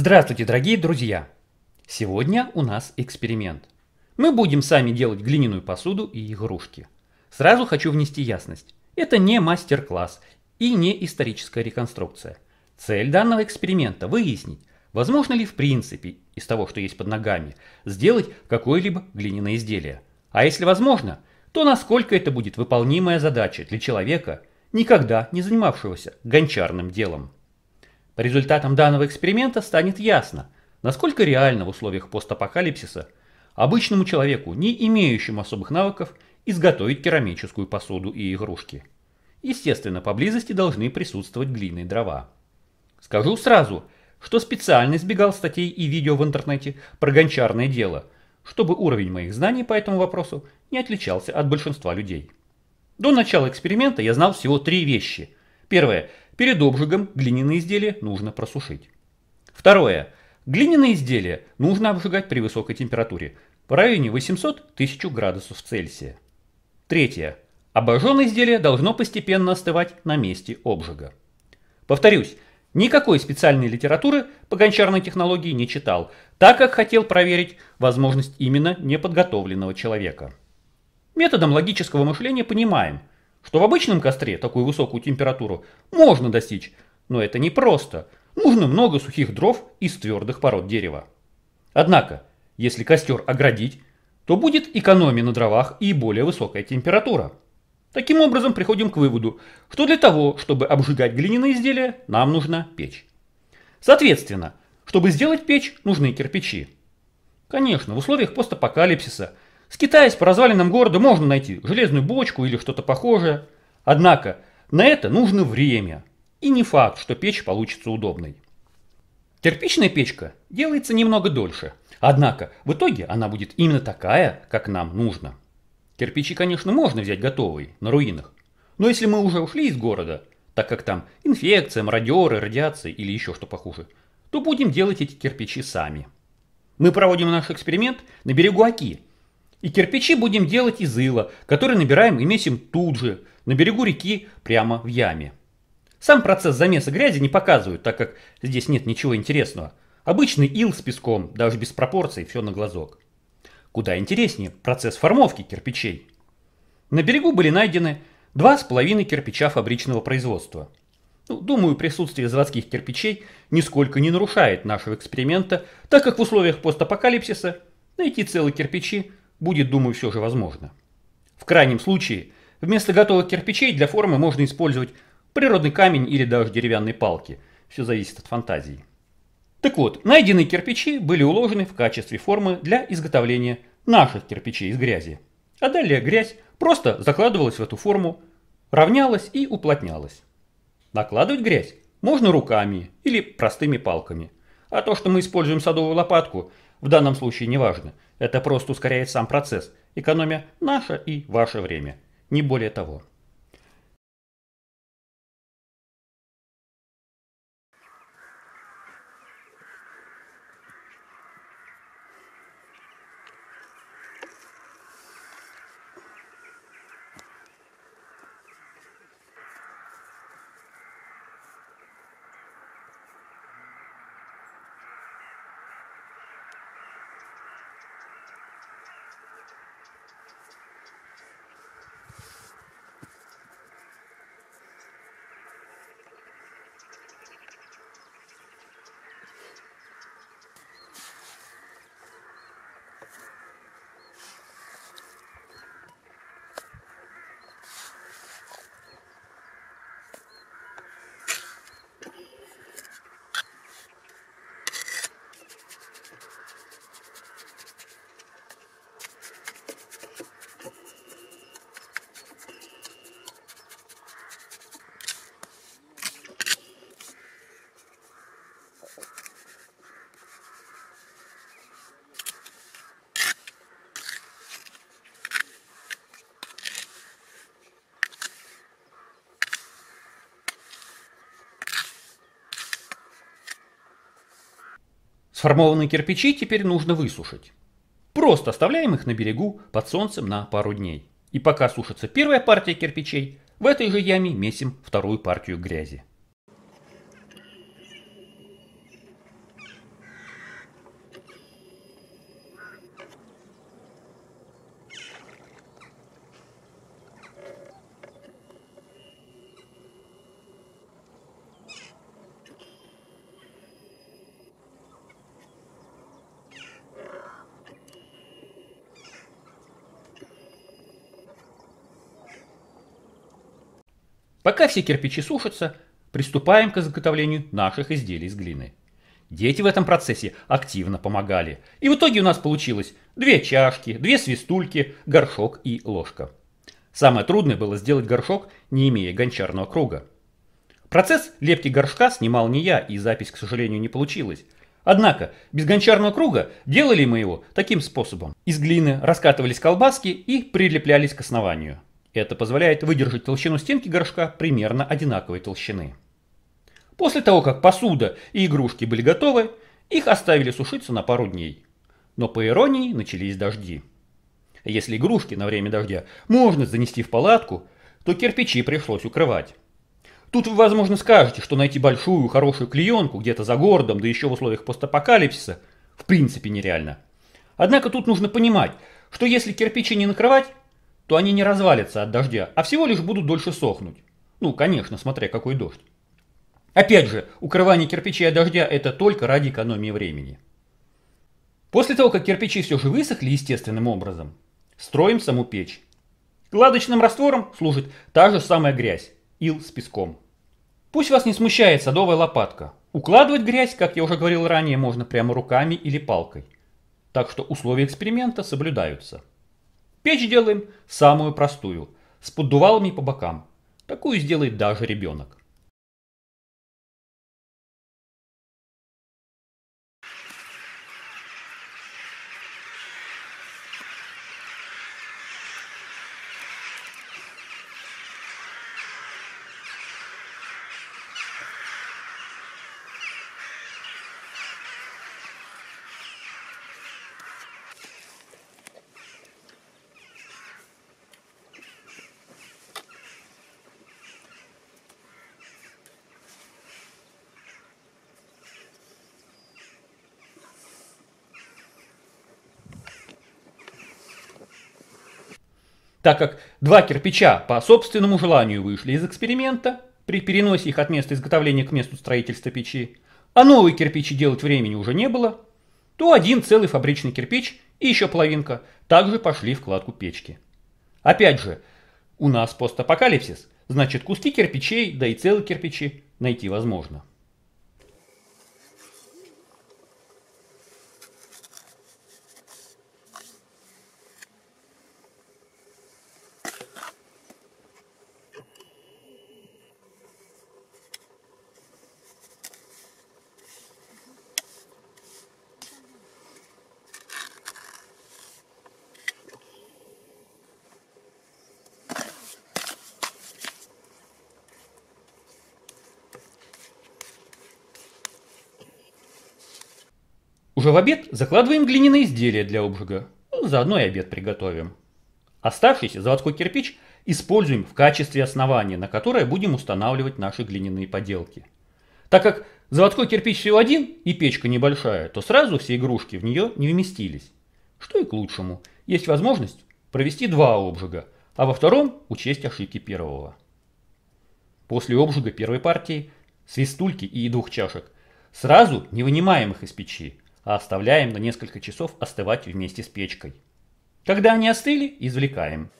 Здравствуйте, дорогие друзья! Сегодня у нас эксперимент. Мы будем сами делать глиняную посуду и игрушки. Сразу хочу внести ясность. Это не мастер-класс и не историческая реконструкция. Цель данного эксперимента – выяснить, возможно ли в принципе из того, что есть под ногами, сделать какое-либо глиняное изделие. А если возможно, то насколько это будет выполнимая задача для человека, никогда не занимавшегося гончарным делом. По результатам данного эксперимента станет ясно, насколько реально в условиях постапокалипсиса обычному человеку, не имеющему особых навыков, изготовить керамическую посуду и игрушки. Естественно, поблизости должны присутствовать глиняные дрова. Скажу сразу, что специально избегал статей и видео в интернете про гончарное дело, чтобы уровень моих знаний по этому вопросу не отличался от большинства людей. До начала эксперимента я знал всего три вещи. Первое. Перед обжигом глиняные изделия нужно просушить. Второе. Глиняные изделия нужно обжигать при высокой температуре, в районе 800-1000 градусов Цельсия. Третье. Обожженное изделие должно постепенно остывать на месте обжига. Повторюсь, никакой специальной литературы по гончарной технологии не читал, так как хотел проверить возможность именно неподготовленного человека. Методом логического мышления понимаем, что в обычном костре такую высокую температуру можно достичь, но это непросто. Нужно много сухих дров из твердых пород дерева. Однако, если костер оградить, то будет экономия на дровах и более высокая температура. Таким образом, приходим к выводу, что для того, чтобы обжигать глиняные изделия, нам нужна печь. Соответственно, чтобы сделать печь, нужны кирпичи. Конечно, в условиях постапокалипсиса – Скитаясь по развалинам города, можно найти железную бочку или что-то похожее. Однако на это нужно время. И не факт, что печь получится удобной. Кирпичная печка делается немного дольше. Однако в итоге она будет именно такая, как нам нужно. Кирпичи, конечно, можно взять готовые, на руинах. Но если мы уже ушли из города, так как там инфекция, мародеры, радиация или еще что похуже, то будем делать эти кирпичи сами. Мы проводим наш эксперимент на берегу Оки, и кирпичи будем делать из ила, который набираем и месим тут же, на берегу реки, прямо в яме. Сам процесс замеса грязи не показывают, так как здесь нет ничего интересного. Обычный ил с песком, даже без пропорций, все на глазок. Куда интереснее процесс формовки кирпичей. На берегу были найдены два с половиной кирпича фабричного производства. Ну, думаю, присутствие заводских кирпичей нисколько не нарушает нашего эксперимента, так как в условиях постапокалипсиса найти целые кирпичи будет, думаю, все же возможно. В крайнем случае, вместо готовых кирпичей для формы можно использовать природный камень или даже деревянные палки. Все зависит от фантазии. Так вот, найденные кирпичи были уложены в качестве формы для изготовления наших кирпичей из грязи. А далее грязь просто закладывалась в эту форму, равнялась и уплотнялась. Накладывать грязь можно руками или простыми палками. А то, что мы используем садовую лопатку, в данном случае не важно – это просто ускоряет сам процесс, экономя наше и ваше время. Не более того. Сформованные кирпичи теперь нужно высушить. Просто оставляем их на берегу под солнцем на пару дней. И пока сушится первая партия кирпичей, в этой же яме месим вторую партию грязи. Пока все кирпичи сушатся, приступаем к изготовлению наших изделий из глины. Дети в этом процессе активно помогали. И в итоге у нас получилось две чашки, две свистульки, горшок и ложка. Самое трудное было сделать горшок, не имея гончарного круга. Процесс лепки горшка снимал не я, и запись, к сожалению, не получилась. Однако, без гончарного круга делали мы его таким способом. Из глины раскатывались колбаски и прилеплялись к основанию. Это позволяет выдержать толщину стенки горшка примерно одинаковой толщины. После того, как посуда и игрушки были готовы, их оставили сушиться на пару дней. Но по иронии начались дожди. Если игрушки на время дождя можно занести в палатку, то кирпичи пришлось укрывать. Тут вы, возможно, скажете, что найти большую, хорошую клеенку где-то за городом, да еще в условиях постапокалипсиса, в принципе нереально. Однако тут нужно понимать, что если кирпичи не накрывать, то они не развалятся от дождя, а всего лишь будут дольше сохнуть. Ну, конечно, смотря какой дождь. Опять же, укрывание кирпичей от дождя это только ради экономии времени. После того, как кирпичи все же высохли естественным образом, строим саму печь. Гладочным раствором служит та же самая грязь, ил с песком. Пусть вас не смущает садовая лопатка. Укладывать грязь, как я уже говорил ранее, можно прямо руками или палкой. Так что условия эксперимента соблюдаются. Печь делаем самую простую, с поддувалами по бокам. Такую сделает даже ребенок. Так как два кирпича по собственному желанию вышли из эксперимента при переносе их от места изготовления к месту строительства печи, а новые кирпичи делать времени уже не было, то один целый фабричный кирпич и еще половинка также пошли в кладку печки. Опять же, у нас постапокалипсис, значит куски кирпичей, да и целые кирпичи найти возможно. Уже в обед закладываем глиняные изделия для обжига. Ну, заодно и обед приготовим. Оставшийся заводской кирпич используем в качестве основания, на которое будем устанавливать наши глиняные поделки. Так как заводской кирпич всего один и печка небольшая, то сразу все игрушки в нее не вместились. Что и к лучшему. Есть возможность провести два обжига, а во втором учесть ошибки первого. После обжига первой партии, свистульки и двух чашек, сразу не вынимаем их из печи, а оставляем на несколько часов остывать вместе с печкой. Когда они остыли, извлекаем.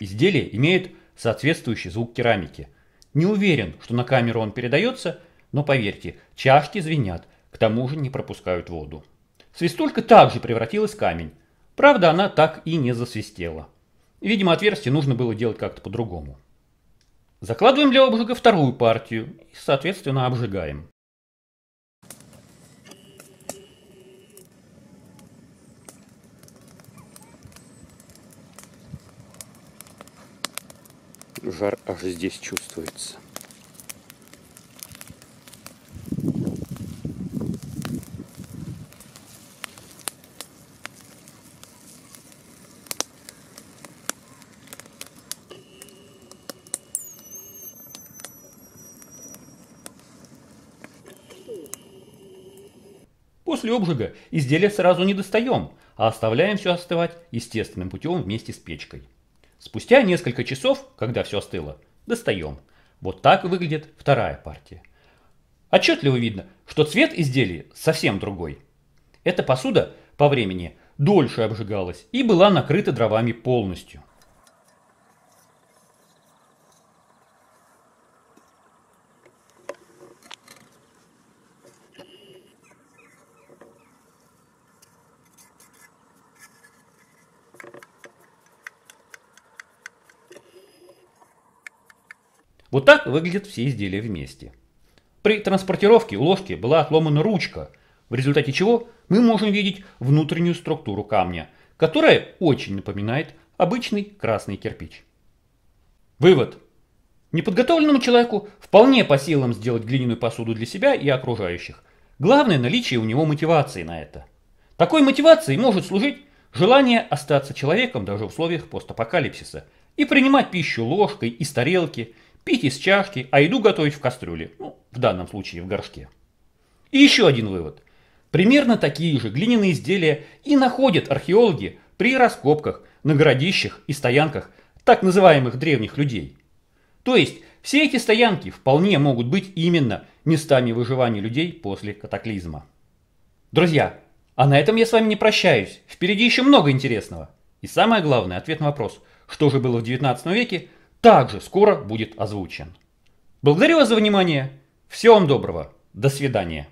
Изделие имеет соответствующий звук керамики – не уверен, что на камеру он передается, но поверьте, чашки звенят, к тому же не пропускают воду. Свистулька также превратилась в камень. Правда, она так и не засвистела. Видимо, отверстие нужно было делать как-то по-другому. Закладываем для обжига вторую партию и, соответственно, обжигаем. Жар аж здесь чувствуется. После обжига изделие сразу не достаем, а оставляем все остывать естественным путем вместе с печкой. Спустя несколько часов, когда все остыло, достаем. Вот так выглядит вторая партия. Отчетливо видно, что цвет изделия совсем другой. Эта посуда по времени дольше обжигалась и была накрыта дровами полностью. Вот так выглядят все изделия вместе. При транспортировке у ложки была отломана ручка, в результате чего мы можем видеть внутреннюю структуру камня, которая очень напоминает обычный красный кирпич. Вывод. Неподготовленному человеку вполне по силам сделать глиняную посуду для себя и окружающих. Главное наличие у него мотивации на это. Такой мотивацией может служить желание остаться человеком даже в условиях постапокалипсиса и принимать пищу ложкой из тарелки – пить из чашки, а еду готовить в кастрюле, ну, в данном случае в горшке. И еще один вывод. Примерно такие же глиняные изделия и находят археологи при раскопках на городищах и стоянках так называемых древних людей. То есть все эти стоянки вполне могут быть именно местами выживания людей после катаклизма. Друзья, а на этом я с вами не прощаюсь. Впереди еще много интересного. И самое главное, ответ на вопрос, что же было в 19 веке, также скоро будет озвучен. Благодарю вас за внимание. Всего вам доброго. До свидания.